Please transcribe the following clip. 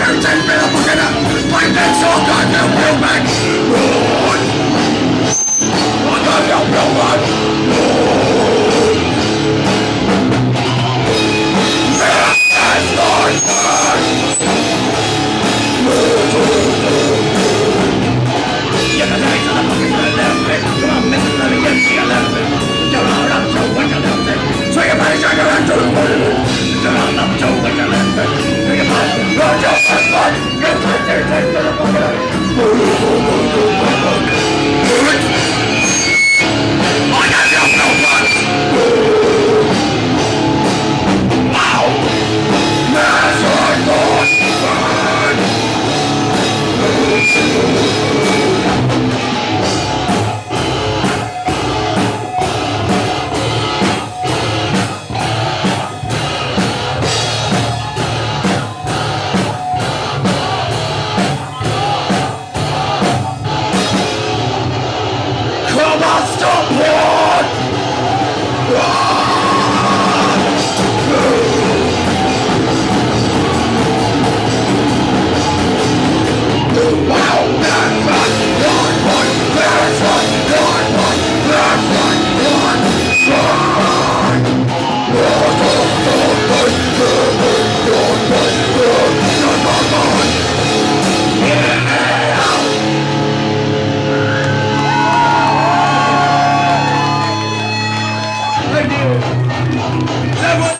entertainment!